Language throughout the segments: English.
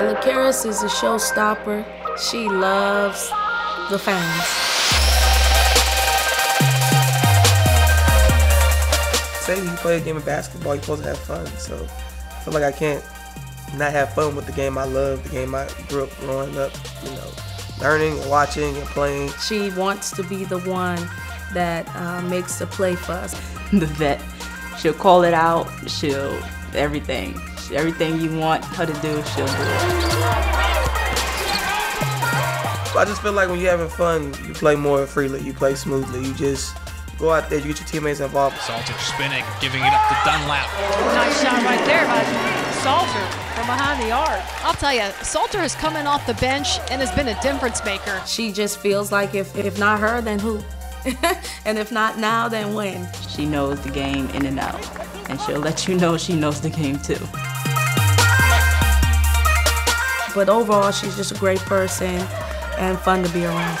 Paris is a showstopper. She loves the fans. Say you play a game of basketball, you're supposed to have fun. So I feel like I can't not have fun with the game I love, the game I grew up growing up, you know, learning, and watching, and playing. She wants to be the one that uh, makes the play for us. the vet. She'll call it out. She'll everything. Everything you want her to do, she'll do it. I just feel like when you're having fun, you play more freely, you play smoothly, you just go out there, you get your teammates involved. Salter spinning, giving it up to Dunlap. Nice shot right there by Salter from behind the arc. I'll tell you, Salter has come in off the bench and has been a difference maker. She just feels like if, if not her, then who? and if not now, then when? She knows the game in and out, and she'll let you know she knows the game too. But overall, she's just a great person and fun to be around.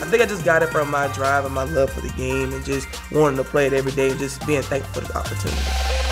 I think I just got it from my drive and my love for the game and just wanting to play it every day and just being thankful for the opportunity.